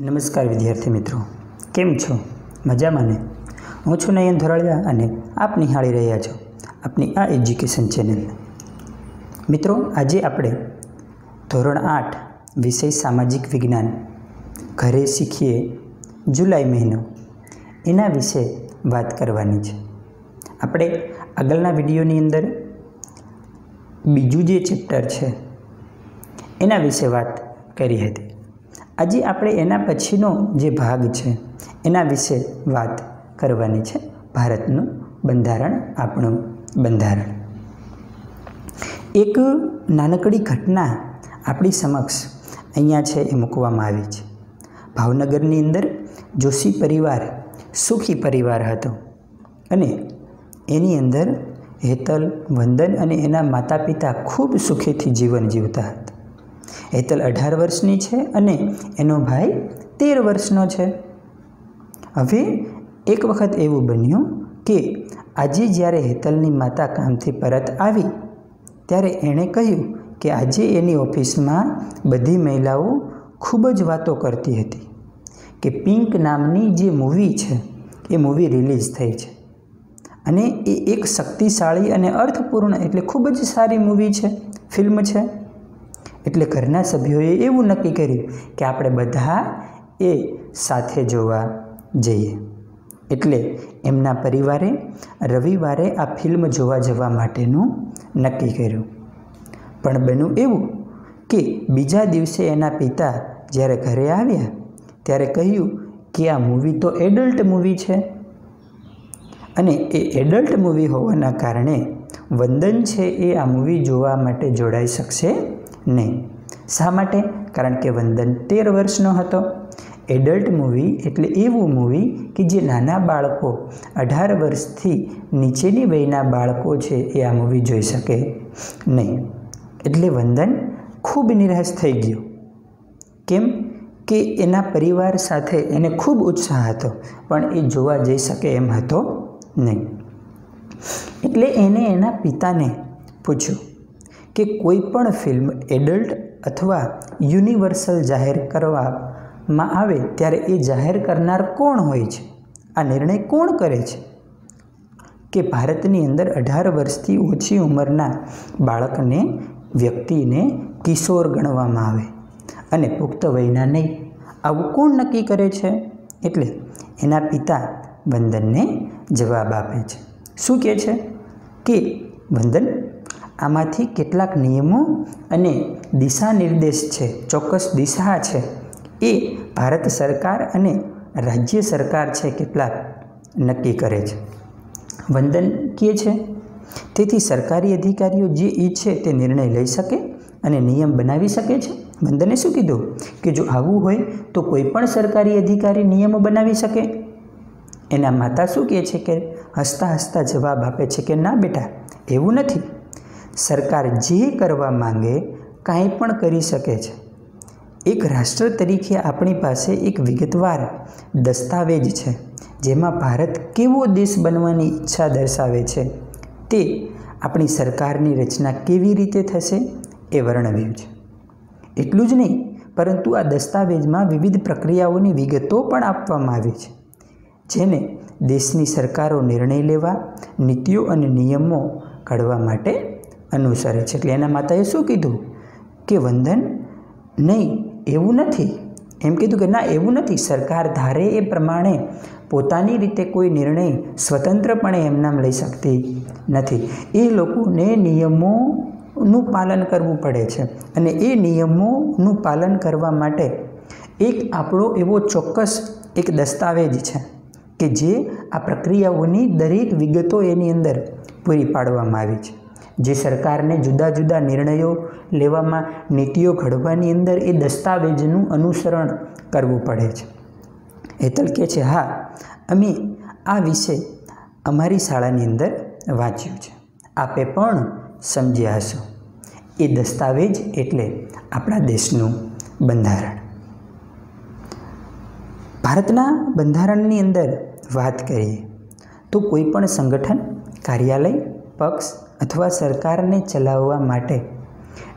નમસ્કાર વિદ્યાર્થી મિત્રો. કેમ છો? મજામાં ને? હું છું નયન ધોરાળિયા અને આપ નિહાળી રહ્યા છો આપની આ એજ્યુકેશન ચેનલ. મિત્રો, આજે આપણે ધોરણ આઠ, વિષય સામાજિક વિજ્ઞાન, ઘરે શીખીએ જુલાઈ મહિનો. એના વિશે વાત કરવાની છે. આપણે આગળના વિડીયોની અંદર બીજું જે ચેપ્ટર છે, એના વિશે વાત કરી હતી. આજે આપણે એના પછીનો જે ભાગ છે, એના વિશે વાત કરવાની છે, ભારતનું બંધારણ, આપણું બંધારણ. એક નાનકડી ઘટના આપણી સમક્ષ અહીંયા છે એ મૂકવામાં આવી છે. ભાવનગરની અંદર જોશી પરિવાર, સુખી પરિવાર હતો અને એની અંદર હેતલ, વંદન અને એના માતા પિતા ખૂબ સુખીથી જીવન જીવતા હતા. હેતલ અઢાર વર્ષની છે અને એનો ભાઈ તેર વર્ષનો છે. હવે એક વખત એવું બન્યું કે આજે જ્યારે હેતલની માતા કામથી પરત આવી, ત્યારે એણે કહ્યું કે આજે એની ઓફિસમાં બધી મહિલાઓ ખૂબ જ વાતો કરતી હતી કે પિંક નામની જે મૂવી છે, એ મૂવી રિલીઝ થઈ છે. અને એ એક શક્તિશાળી અને અર્થપૂર્ણ એટલે ખૂબ જ સારી મૂવી છે, ફિલ્મ છે. એટલે ઘરના સભ્યોએ એવું નક્કી કર્યું કે આપણે બધા એ સાથે જોવા જઈએ. એટલે એમના પરિવારે રવિવારે આ ફિલ્મ જોવા જવા માટેનું નક્કી કર્યું. પણ બન્યું એવું કે બીજા દિવસે એના પિતા જ્યારે ઘરે આવ્યા ત્યારે કહ્યું કે આ મૂવી તો એડલ્ટ મૂવી છે. અને એ એડલ્ટ મૂવી હોવાના કારણે વંદન છે એ આ મૂવી જોવા માટે જોડાઈ શકશે નહીં. શા માટે? કારણ કે વંદન તેર વર્ષનો હતો. એડલ્ટ મૂવી એટલે એવું મૂવી કે જે નાના બાળકો અઢાર વર્ષથી નીચેની વયના બાળકો છે એ આ મૂવી જોઈ શકે નહીં. એટલે વંદન ખૂબ નિરાશ થઈ ગયો. કેમ? કે એના પરિવાર સાથે એને ખૂબ ઉત્સાહ હતો, પણ એ જોવા જઈ શકે એમ હતો નહીં. એટલે એને એના પિતાને પૂછ્યું કે કોઈપણ ફિલ્મ એડલ્ટ અથવા યુનિવર્સલ જાહેર કરવામાં આવે ત્યારે એ જાહેર કરનાર કોણ હોય છે? આ નિર્ણય કોણ કરે છે? કે ભારતની અંદર અઢાર વર્ષથી ઓછી ઉંમરના બાળકને, વ્યક્તિને કિશોર ગણવામાં આવે અને પુખ્ત વયના નહીં. આવું કોણ નક્કી કરે છે? એટલે એના પિતા વંદનને જવાબ આપે છે. શું કહે છે? કે વંદન આમાંથી કેટલાક નિયમો અને દિશા નિર્દેશ છે, ચોક્કસ દિશા છે. એ ભારત સરકાર અને રાજ્ય સરકાર છે કેટલાક નક્કી કરે છે. વંદન કહે છે? તેથી સરકારી અધિકારીઓ જે ઈચ્છે તે નિર્ણય લઈ શકે અને નિયમ બનાવી શકે છે. વંદને શું કીધું? કે જો આવું હોય તો કોઈ પણ સરકારી અધિકારી નિયમો બનાવી શકે. એના માતા શું કહે છે કે હસતા હસતા જવાબ આપે છે કે ના બેટા, એવું નથી. સરકાર જે કરવા માંગે, કાંઈ પણ કરી શકે છે. એક રાષ્ટ્ર તરીકે આપણી પાસે એક વિગતવાર દસ્તાવેજ છે, જેમાં ભારત કેવો દેશ બનવાની ઈચ્છા દર્શાવે છે, તે આપણી સરકારની રચના કેવી રીતે થશે એ વર્ણવ્યું છે. એટલું જ નહીં, પરંતુ આ દસ્તાવેજમાં વિવિધ પ્રક્રિયાઓની વિગતો પણ આપવામાં આવી છે, જેને દેશની સરકારો નિર્ણય લેવા, નીતિઓ અને નિયમો ઘડવા માટે અનુસરે છે. એટલે એના માતાએ શું કીધું? કે વંદન નહીં, એવું નથી. એમ કીધું કે ના, એવું નથી. સરકાર ધારે એ પ્રમાણે પોતાની રીતે કોઈ નિર્ણય સ્વતંત્રપણે એમનામ લઈ શકતી નથી. એ લોકોને નિયમોનું પાલન કરવું પડે છે. અને એ નિયમોનું પાલન કરવા માટે એક આપણો એવો ચોક્કસ એક દસ્તાવેજ છે કે જે આ પ્રક્રિયાઓની દરેક વિગતો એની અંદર પૂરી પાડવામાં આવી છે. જે સરકારને જુદા જુદા નિર્ણયો લેવામાં નીતિઓ ઘડવાની અંદર એ દસ્તાવેજનું અનુસરણ કરવું પડે છે. હેતલ કહે છે, હા, અમે આ વિશે અમારી શાળાની અંદર વાંચ્યું છે. આપે પણ સમજ્યા હશો. એ દસ્તાવેજ એટલે આપણા દેશનું બંધારણ. ભારતના બંધારણની અંદર વાત કરીએ તો કોઈ પણ સંગઠન, કાર્યાલય, પક્ષ અથવા સરકારને ચલાવવા માટે.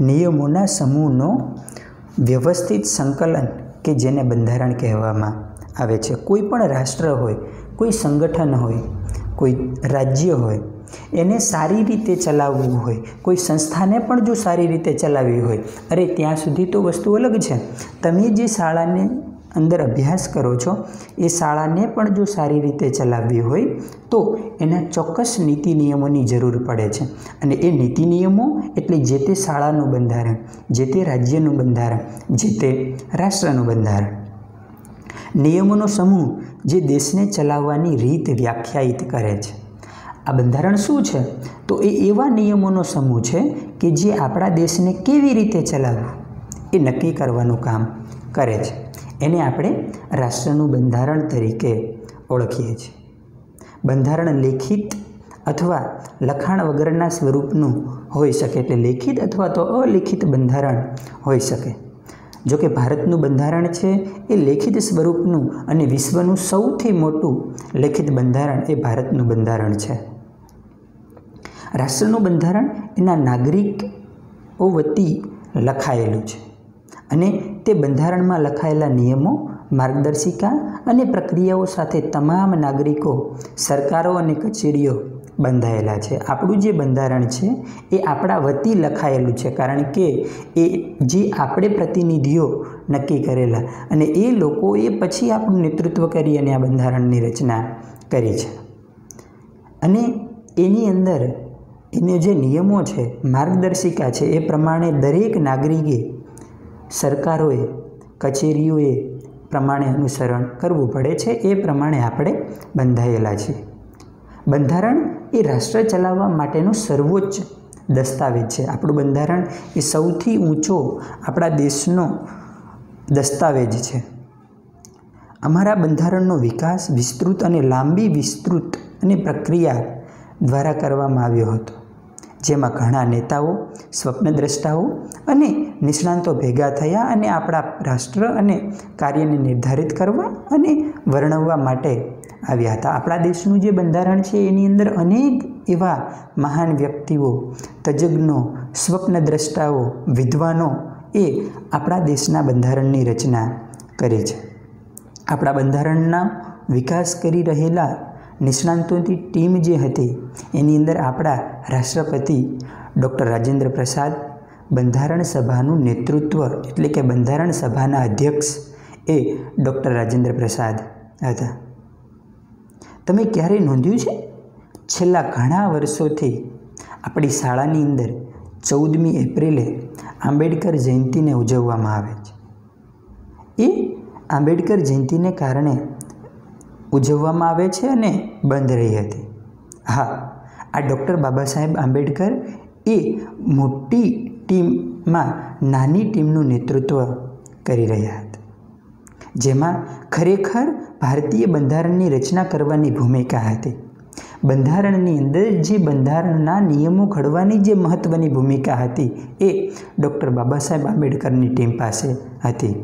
નિયમોના સમૂહનો વ્યવસ્થિત સંકલન કે જેને બંધારણ કહેવામાં આવે છે. કોઈ પણ રાષ્ટ્ર હોય, કોઈ સંગઠન હોય, કોઈ રાજ્ય હોય, એને સારી રીતે ચલાવવું હોય, કોઈ સંસ્થાને પણ જો સારી રીતે ચલાવવી હોય, અરે ત્યાં સુધી તો વસ્તુ અલગ છે. તમે જે શાળાને અંદર અભ્યાસ કરો છો, એ શાળાને પણ જો સારી રીતે ચલાવવી હોય, તો એના ચોક્કસ નીતિ નિયમોની જરૂર પડે છે. અને એ નીતિ નિયમો એટલે જે તે શાળાનું બંધારણ, જે તે રાજ્યનું બંધારણ, જે તે રાષ્ટ્રનું બંધારણ. નિયમોનો સમૂહ જે દેશને ચલાવવાની રીત વ્યાખ્યાયિત કરે છે. આ બંધારણ શું છે? તો એ એવા નિયમોનો સમૂહ છે કે જે આપણા દેશને કેવી રીતે ચલાવવું, એ નક્કી કરવાનું કામ કરે છે. એને આપણે રાષ્ટ્રનું બંધારણ તરીકે ઓળખીએ છીએ. બંધારણ લેખિત અથવા લખાણ વગરના સ્વરૂપનું હોઈ શકે એટલે લેખિત અથવા તો અલિખિત બંધારણ હોઈ શકે. જો કે ભારતનું બંધારણ છે એ લેખિત સ્વરૂપનું અને વિશ્વનું સૌથી મોટું લેખિત બંધારણ એ ભારતનું બંધારણ છે. રાષ્ટ્રનું બંધારણ એના નાગરિકો વતી લખાયેલું છે. અને તે બંધારણમાં લખાયેલા નિયમો, માર્ગદર્શિકા અને પ્રક્રિયાઓ સાથે તમામ નાગરિકો, સરકારો અને કચેરીઓ બંધાયેલા છે. આપણું જે બંધારણ છે, એ આપણા વતી લખાયેલું છે, કારણ કે એ જે આપણે પ્રતિનિધિઓ નક્કી કરેલા અને એ લોકોએ પછી આપણું નેતૃત્વ કરી અને આ બંધારણની રચના કરી છે. અને એની અંદર એને જે નિયમો છે, માર્ગદર્શિકા છે, એ પ્રમાણે દરેક નાગરિકે સરકારોએ, કચેરીઓએ પ્રમાણે અનુસરણ કરવું પડે છે. એ પ્રમાણે આપણે બંધાયેલા છીએ. બંધારણ એ રાષ્ટ્ર ચલાવવા માટેનો સર્વોચ્ચ દસ્તાવેજ છે. આપણું બંધારણ એ સૌથી ઊંચો આપણા દેશનો દસ્તાવેજ છે. અમારા બંધારણનો વિકાસ વિસ્તૃત અને લાંબી વિસ્તૃત અને પ્રક્રિયા દ્વારા કરવામાં આવ્યો હતો. જેમાં ઘણા નેતાઓ, સ્વપ્નદ્રષ્ટાઓ અને નિષ્ણાંતો ભેગા થયા અને આપણા રાષ્ટ્ર અને કાર્યને નિર્ધારિત કરવા અને વર્ણવવા માટે આવ્યા હતા. આપણા દેશનું જે બંધારણ છે, એની અંદર અનેક એવા મહાન વ્યક્તિઓ, તજજ્ઞો, સ્વપ્નદ્રષ્ટાઓ, વિદ્વાનો એ આપણા દેશના બંધારણની રચના કરે છે. આપણા બંધારણના વિકાસ કરી રહેલા નિષ્ણાંતોની ટીમ જે હતી, એની અંદર આપણા રાષ્ટ્રપતિ ડૉક્ટર રાજેન્દ્ર પ્રસાદ, બંધારણ સભાનું નેતૃત્વ એટલે કે બંધારણ સભાના અધ્યક્ષ એ ડૉક્ટર રાજેન્દ્ર પ્રસાદ હતા. તમે ક્યારેય નોંધ્યું છે? છેલ્લા ઘણા વર્ષોથી આપણી શાળાની અંદર ચૌદમી એપ્રિલે આંબેડકર જયંતિને ઉજવવામાં આવે છે. એ આંબેડકર જયંતિને કારણે ઉજવવામાં આવે છે અને બંધ રહી હતી. હા, આ ડૉક્ટર બાબા સાહેબ આંબેડકર એ મોટી ટીમમાં નાની ટીમનું નેતૃત્વ કરી રહ્યા હતા. જેમાં ખરેખર ભારતીય બંધારણની રચના કરવાની ભૂમિકા હતી. બંધારણની અંદર જે બંધારણના નિયમો ઘડવાની જે મહત્ત્વની ભૂમિકા હતી એ ડૉક્ટર બાબા સાહેબ આંબેડકરની ટીમ પાસે હતી,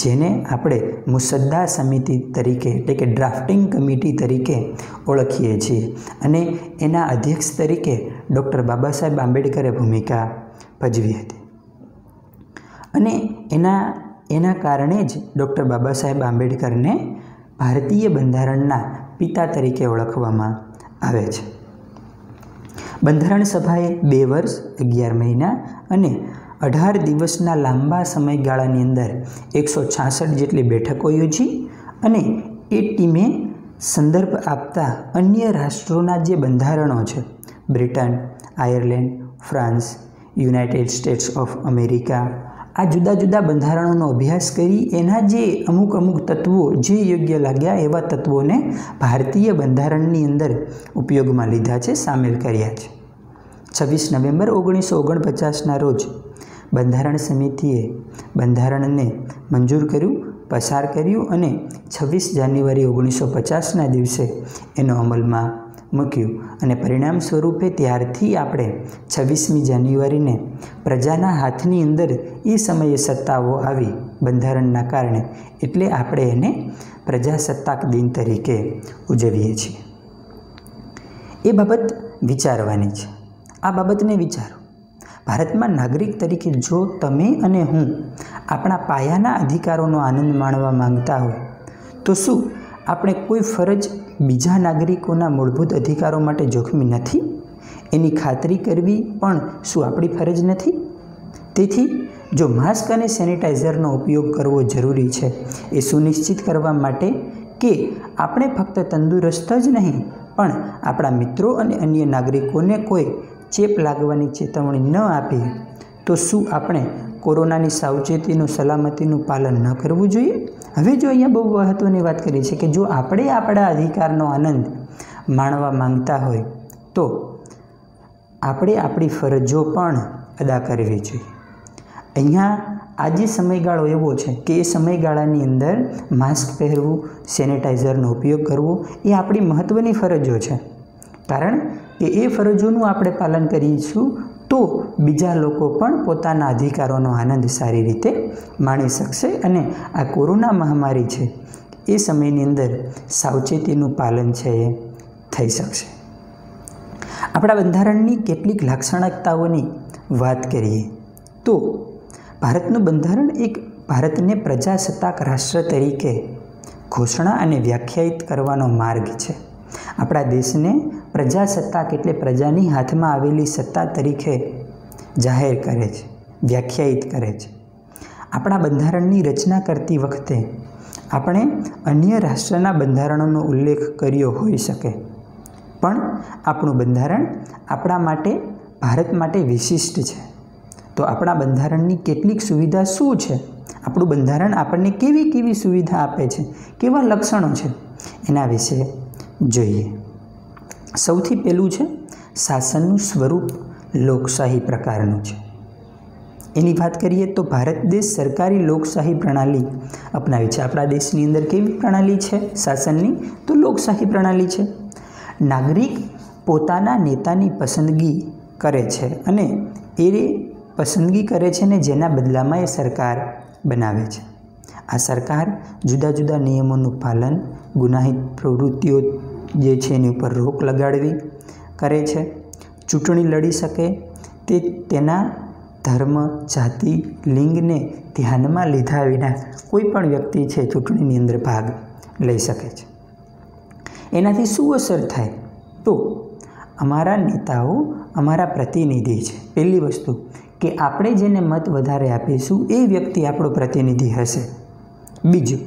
જેને આપણે મુસદ્દા સમિતિ તરીકે એટલે કે ડ્રાફ્ટિંગ કમિટી તરીકે ઓળખીએ છીએ અને એના અધ્યક્ષ તરીકે ડૉક્ટર બાબા સાહેબ આંબેડકરે ભૂમિકા ભજવી હતી. અને એના એના કારણે જ ડૉક્ટર બાબા સાહેબ આંબેડકરને ભારતીય બંધારણના પિતા તરીકે ઓળખવામાં આવે છે. બંધારણ સભાએ બે વર્ષ, અગિયાર મહિના અને અઢાર દિવસના લાંબા સમયગાળાની અંદર એકસો છાસઠ જેટલી બેઠકો યોજી અને એ ટીમે સંદર્ભ આપતા અન્ય રાષ્ટ્રોના જે બંધારણો છે, Britain, Ireland, France, United States of America આ જુદા જુદા બંધારણોનો અભ્યાસ કરી એના જે અમુક અમુક તત્વો જે યોગ્ય લાગ્યા એવા તત્વોને ભારતીય બંધારણની અંદર ઉપયોગમાં લીધા છે, સામેલ કર્યા છે. છવ્વીસ નવેમ્બર ઓગણીસો ઓગણપચાસના રોજ બંધારણ સમિતિએ બંધારણને મંજૂર કર્યું, પસાર કર્યું અને છવ્વીસ જાન્યુઆરી ઓગણીસો પચાસના દિવસે એનો અમલમાં મૂક્યું અને પરિણામ સ્વરૂપે ત્યારથી આપણે છવ્વીસમી જાન્યુઆરીને પ્રજાના હાથની અંદર એ સમયે સત્તાઓ આવી બંધારણના કારણે એટલે આપણે એને પ્રજાસત્તાક દિન તરીકે ઉજવીએ છીએ. એ બાબત વિચારવાની છે. આ બાબતને વિચારો. ભારતમાં નાગરિક તરીકે જો તમે અને હું આપણા પાયાના અધિકારોનો આનંદ માણવા માંગતા હોય, તો શું આપણે કોઈ ફરજ બીજા નાગરિકોના મૂળભૂત અધિકારો માટે જોખમી નથી? એની ખાતરી કરવી પણ શું આપણી ફરજ નથી? તેથી, જો માસ્ક અને સેનિટાઈઝરનો ઉપયોગ કરવો જરૂરી છે, એ સુનિશ્ચિત કરવા માટે કે આપણે ફક્ત તંદુરસ્ત જ નહીં, પણ આપણા મિત્રો અને અન્ય નાગરિકોને કોઈ ચેપ લાગવાની ચેતવણી ન આપીએ તો શું આપણે કોરોનાની સાવચેતીનું સલામતીનું પાલન ન કરવું જોઈએ? હવે જો અહીંયા બહુ મહત્ત્વની વાત કરી છે કે જો આપણે આપણા અધિકારનો આનંદ માણવા માંગતા હોય, તો આપણે આપણી ફરજો પણ અદા કરવી જોઈએ. અહીંયા આજે સમયગાળો એવો છે કે એ સમયગાળાની અંદર માસ્ક પહેરવું, સેનિટાઈઝરનો ઉપયોગ કરવો એ આપણી મહત્ત્વની ફરજો છે. કારણ કે એ ફરજોનું આપણે પાલન કરીશું તો બીજા લોકો પણ પોતાના અધિકારોનો આનંદ સારી રીતે માણી શકશે અને આ કોરોના મહામારી છે, એ સમયની અંદર સાવચેતીનું પાલન છે એ થઈ શકશે. આપણા બંધારણની કેટલીક લાક્ષણિકતાઓની વાત કરીએ તો ભારતનું બંધારણ એક ભારતને પ્રજાસત્તાક રાષ્ટ્ર તરીકે ઘોષણા અને વ્યાખ્યાયિત કરવાનો માર્ગ છે. આપણા દેશને પ્રજાસત્તાક એટલે પ્રજાની હાથમાં આવેલી સત્તા તરીકે જાહેર કરે છે, વ્યાખ્યાયિત કરે છે. આપણા બંધારણની રચના કરતી વખતે આપણે અન્ય રાષ્ટ્રના બંધારણોનો ઉલ્લેખ કર્યો હોઈ શકે. પણ આપણું બંધારણ આપણા માટે, ભારત માટે વિશિષ્ટ છે. તો આપણા બંધારણની કેટલીક સુવિધા શું છે? આપણું બંધારણ આપણને કેવી કેવી સુવિધા આપે છે? કેવા લક્ષણો છે? એના વિશે જોઈએ. સૌથી પહેલું છે, શાસનનું સ્વરૂપ લોકશાહી પ્રકારનું છે. એની વાત કરીએ તો ભારત દેશ સરકારી લોકશાહી પ્રણાલી અપનાવી છે. આપણા દેશની અંદર કેવી પ્રણાલી છે શાસનની? તો લોકશાહી પ્રણાલી છે. નાગરિક પોતાના નેતાની પસંદગી કરે છે અને એ પસંદગી કરે છે ને જેના બદલામાં એ સરકાર બનાવે છે. આ સરકાર જુદા જુદા નિયમોનું પાલન, ગુનાહિત પ્રવૃત્તિઓ જે છે એની ઉપર રોક લગાડવી કરે છે. ચૂંટણી લડી શકે તે તેના ધર્મ, જાતિ, લિંગને ધ્યાનમાં લીધા વિના કોઈ પણ વ્યક્તિ છે ચૂંટણીની અંદર ભાગ લઈ શકે છે. એનાથી શું અસર થાય? તો અમારા નેતાઓ, અમારા પ્રતિનિધિ છે. પહેલી વસ્તુ, કે આપણે જેને મત વધારે આપીશું એ વ્યક્તિ આપણો પ્રતિનિધિ હશે. બીજું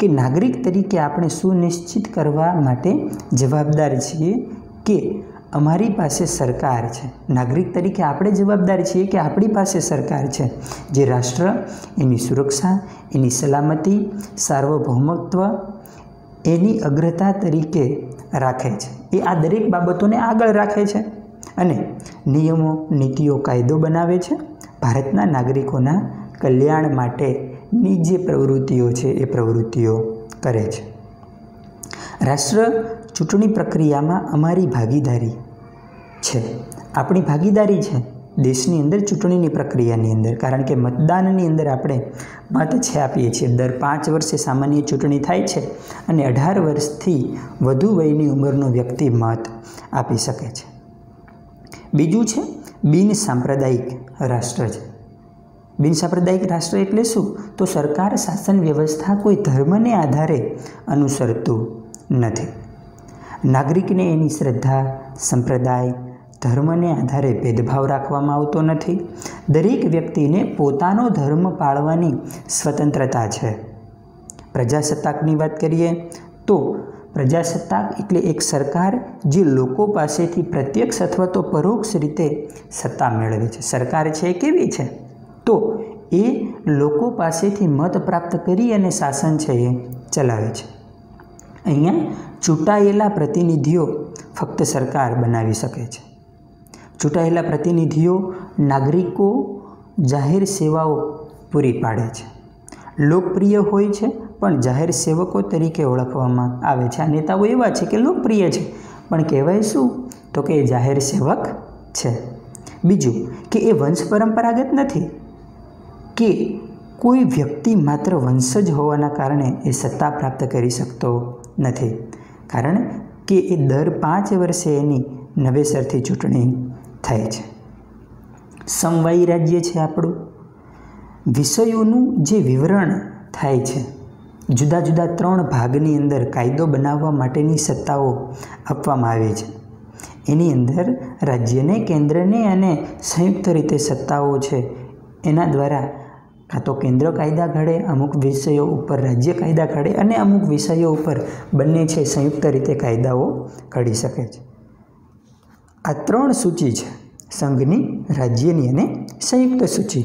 કે નાગરિક તરીકે આપણે સુનિશ્ચિત કરવા માટે જવાબદાર છીએ કે અમારી પાસે સરકાર છે. નાગરિક તરીકે આપણે જવાબદાર છીએ કે આપણી પાસે સરકાર છે. જે રાષ્ટ્ર, એની સુરક્ષા, એની સલામતી, સાર્વભૌમત્વ, એની અગ્રતા તરીકે રાખે છે. એ આ દરેક બાબતોને આગળ રાખે છે અને નિયમો, નીતિઓ, કાયદો બનાવે છે ભારતના નાગરિકોના કલ્યાણ માટેની જે પ્રવૃત્તિઓ છે એ પ્રવૃત્તિઓ કરે છે. રાષ્ટ્ર ચૂંટણી પ્રક્રિયામાં અમારી ભાગીદારી છે. આપણી ભાગીદારી છે દેશની અંદર ચૂંટણીની પ્રક્રિયાની અંદર. કારણ કે મતદાનની અંદર આપણે મત છે આપીએ છીએ. દર પાંચ વર્ષે સામાન્ય ચૂંટણી થાય છે અને અઢાર વર્ષથી વધુ વયની ઉંમરનો વ્યક્તિ મત આપી શકે છે. બીજું છે બિન સાંપ્રદાયિક રાષ્ટ્ર છે. બિન સાંપ્રદાયિક રાષ્ટ્ર એટલે શું? તો સરકાર, શાસન વ્યવસ્થા કોઈ ધર્મને આધારે અનુસરતું નથી. નાગરિકને એની શ્રદ્ધા, સંપ્રદાય, ધર્મને આધારે ભેદભાવ રાખવામાં આવતો નથી. દરેક વ્યક્તિને પોતાનો ધર્મ પાળવાની સ્વતંત્રતા છે. પ્રજાસત્તાકની વાત કરીએ તો પ્રજાસત્તાક એટલે એક સરકાર જે લોકો પાસેથી પ્રત્યક્ષ અથવા તો પરોક્ષ રીતે સત્તા મેળવે છે. સરકાર છે એ કેવી છે? તો એ લોકો પાસેથી મત પ્રાપ્ત કરી અને શાસન છે એ ચલાવે છે. અહીંયા ચૂંટાયેલા પ્રતિનિધિઓ ફક્ત સરકાર બનાવી શકે છે. ચૂંટાયેલા પ્રતિનિધિઓ નાગરિકો જાહેર સેવાઓ પૂરી પાડે છે. લોકપ્રિય હોય છે, પણ જાહેર સેવકો તરીકે ઓળખવામાં આવે છે. આ નેતાઓ એવા છે કે લોકપ્રિય છે. પણ કહેવાય શું? તો કે એ જાહેર સેવક છે. બીજું કે એ વંશ પરંપરાગત નથી. કે કોઈ વ્યક્તિ માત્ર વંશજ હોવાના કારણે એ સત્તા પ્રાપ્ત કરી શકતો નથી. કારણ કે એ દર પાંચ વર્ષે એની નવેસરથી ચૂંટણી થાય છે. સમવાયી રાજ્ય છે આપણું. વિષયોનું જે વિવરણ થાય છે, જુદા જુદા ત્રણ ભાગની અંદર કાયદો બનાવવા માટેની સત્તાઓ આપવામાં આવે છે. એની અંદર રાજ્યને કેન્દ્રને અને સંયુક્ત રીતે સત્તાઓ છે, એના દ્વારા કાં તો કેન્દ્ર કાયદા ઘડે, અમુક વિષયો ઉપર રાજ્ય કાયદા ઘડે અને અમુક વિષયો ઉપર બંને છે સંયુક્ત રીતે કાયદાઓ ઘડી શકે છે. આ ત્રણ સૂચિ છે, સંઘની, રાજ્યની અને સંયુક્ત સૂચિ.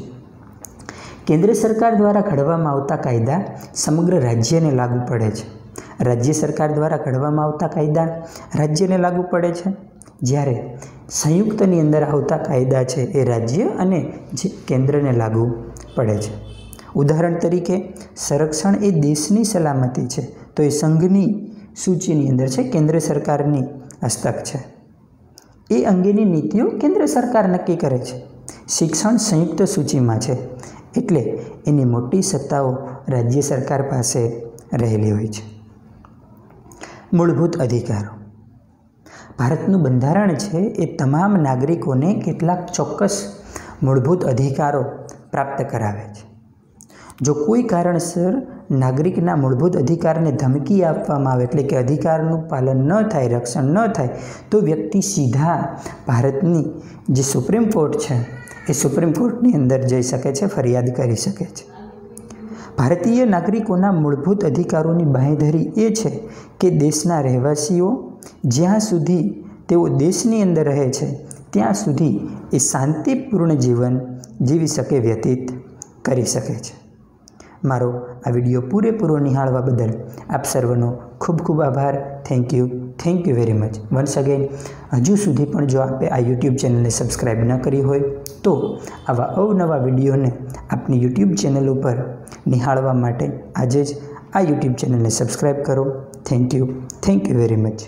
કેન્દ્ર સરકાર દ્વારા ઘડવામાં આવતા કાયદા સમગ્ર રાજ્યને લાગુ પડે છે. રાજ્ય સરકાર દ્વારા ઘડવામાં આવતા કાયદા રાજ્યને લાગુ પડે છે. જ્યારે સંયુક્તની અંદર આવતા કાયદા છે એ રાજ્ય અને જે કેન્દ્રને લાગુ પડે છે. ઉદાહરણ તરીકે, સંરક્ષણ એ દેશની સલામતી છે, તો એ સંઘની સૂચિની અંદર છે, કેન્દ્ર સરકારની હસ્તક છે. એ અંગેની નીતિઓ કેન્દ્ર સરકાર નક્કી કરે છે. શિક્ષણ સંયુક્ત સૂચિમાં છે, એટલે એની મોટી સત્તાઓ રાજ્ય સરકાર પાસે રહેલી હોય છે. મૂળભૂત અધિકારો. ભારતનું બંધારણ છે એ તમામ નાગરિકોને કેટલાક ચોક્કસ મૂળભૂત અધિકારો પ્રાપ્ત કરાવે છે. જો કોઈ કારણસર નાગરિકના મૂળભૂત અધિકારને ધમકી આપવામાં આવે એટલે કે અધિકારનું પાલન ન થાય, રક્ષણ ન થાય, તો વ્યક્તિ સીધા ભારતની જે સુપ્રીમ કોર્ટ છે, એ સુપ્રીમ કોર્ટની અંદર જઈ શકે છે, ફરિયાદ કરી શકે છે. ભારતીય નાગરિકોના મૂળભૂત અધિકારોની બાંહેધરી એ છે કે દેશના રહેવાસીઓ જ્યાં સુધી તેઓ દેશની અંદર રહે છે ત્યાં સુધી એ શાંતિપૂર્ણ જીવન જીવી શકે વ્યતીત કરી શકે છે. મારો આ વીડિયો પૂરેપૂરો નિહાળવા બદલ આપ સર્વનો ખૂબ ખૂબ આભાર. Thank you thank you very much once again હજુ સુધી પણ જો આપે આ યુટ્યુબ ચેનલને સબસ્ક્રાઈબ ન કરી હોય, તો આવા અવનવા વિડીયોને આપની યુટ્યુબ ચેનલ ઉપર નિહાળવા માટે આજે જ આ યુટ્યુબ ચેનલને સબસ્ક્રાઈબ કરો. Thank you thank you very much